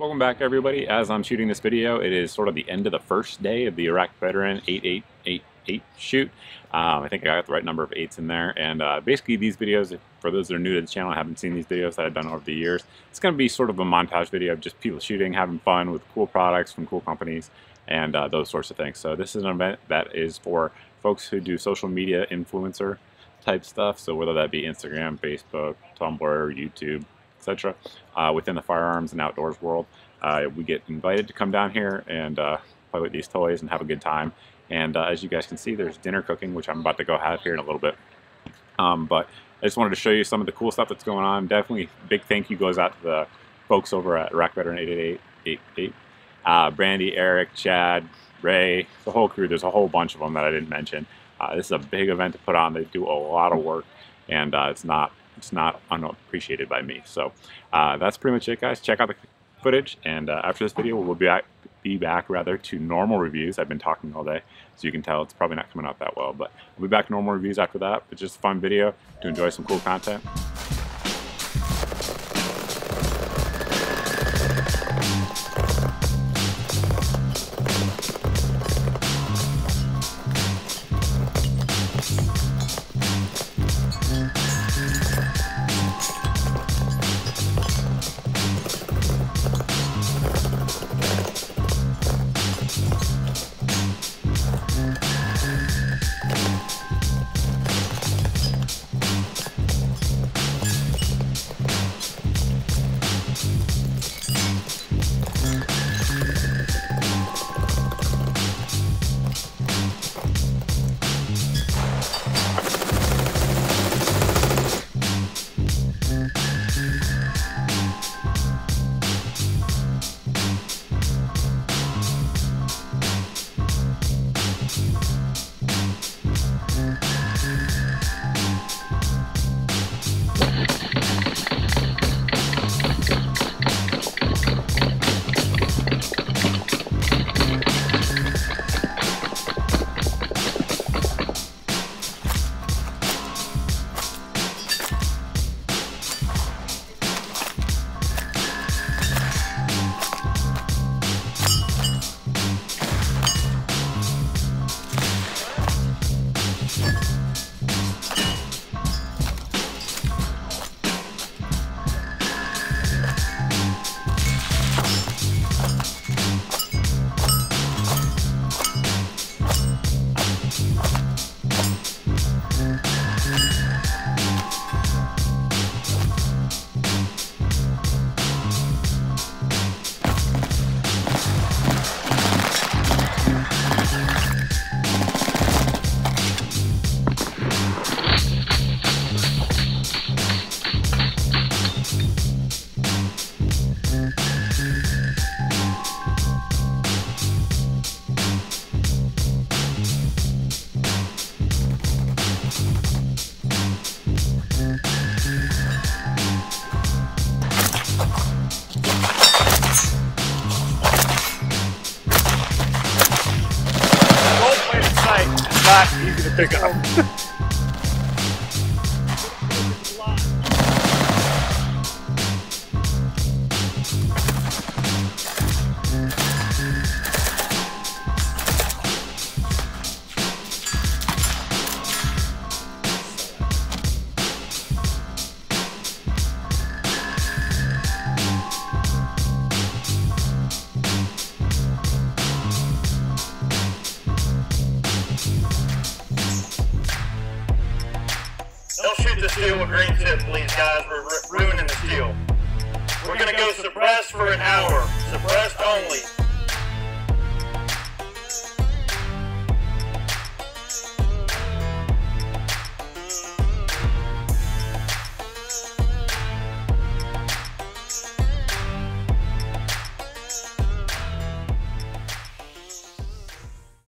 Welcome back everybody. As I'm shooting this video, it is sort of the end of the first day of the Iraq Veteran 8888 shoot. Um, I think I got the right number of eights in there. And uh, basically these videos, for those that are new to the channel, haven't seen these videos that I've done over the years, it's going to be sort of a montage video of just people shooting, having fun with cool products from cool companies and uh, those sorts of things. So this is an event that is for folks who do social media influencer type stuff. So whether that be Instagram, Facebook, Tumblr, YouTube, etc. Uh, within the firearms and outdoors world. Uh, we get invited to come down here and uh, play with these toys and have a good time. And as you guys can see, there's dinner cooking, which I'm about to go have here in a little bit. Um, but I just wanted to show you some of the cool stuff that's going on. Definitely big thank you goes out to the folks over at Iraq Veteran 888. Uh, Brandy, Eric, Chad, Ray, the whole crew. There's a whole bunch of them that I didn't mention. Uh, this is a big event to put on. They do a lot of work, and uh, it's not it's not unappreciated by me. So uh, that's pretty much it, guys. Check out the footage, and uh, after this video, we'll be back, be back rather to normal reviews. I've been talking all day, so you can tell it's probably not coming out that well, but we'll be back to normal reviews after that. But just a fun video to enjoy some cool content. Not easy to pick shoot the steel with green tip, please, guys. We're ruining the steel. We're gonna go suppressed for an hour. Suppressed only.